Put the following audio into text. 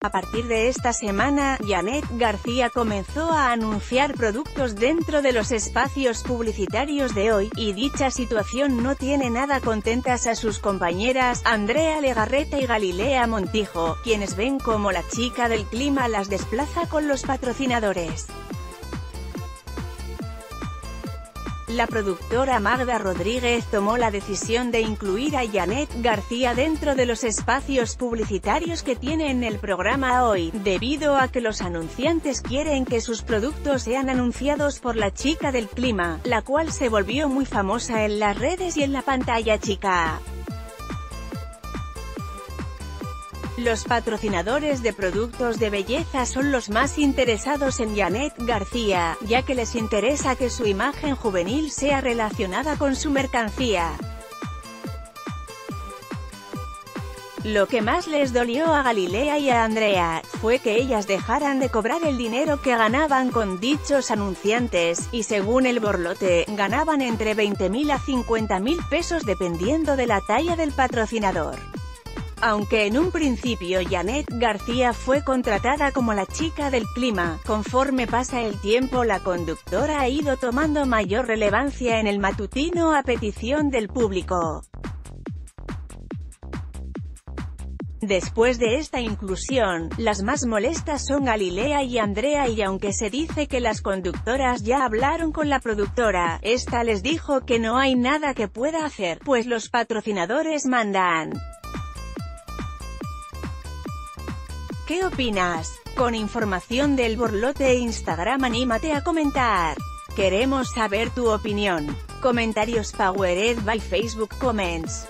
A partir de esta semana, Janet García comenzó a anunciar productos dentro de los espacios publicitarios de hoy, y dicha situación no tiene nada contentas a sus compañeras, Andrea Legarreta y Galilea Montijo, quienes ven como la chica del clima las desplaza con los patrocinadores. La productora Magda Rodríguez tomó la decisión de incluir a Janet García dentro de los espacios publicitarios que tiene en el programa hoy, debido a que los anunciantes quieren que sus productos sean anunciados por la chica del clima, la cual se volvió muy famosa en las redes y en la pantalla chica. Los patrocinadores de productos de belleza son los más interesados en Janet García, ya que les interesa que su imagen juvenil sea relacionada con su mercancía. Lo que más les dolió a Galilea y a Andrea, fue que ellas dejaran de cobrar el dinero que ganaban con dichos anunciantes, y según el borlote, ganaban entre 20.000 a 50.000 pesos dependiendo de la talla del patrocinador. Aunque en un principio Janet García fue contratada como la chica del clima, conforme pasa el tiempo la conductora ha ido tomando mayor relevancia en el matutino a petición del público. Después de esta inclusión, las más molestas son Galilea y Andrea y aunque se dice que las conductoras ya hablaron con la productora, esta les dijo que no hay nada que pueda hacer, pues los patrocinadores mandan. ¿Qué opinas? Con información del borlote e Instagram anímate a comentar. Queremos saber tu opinión. Comentarios Powered by Facebook Comments.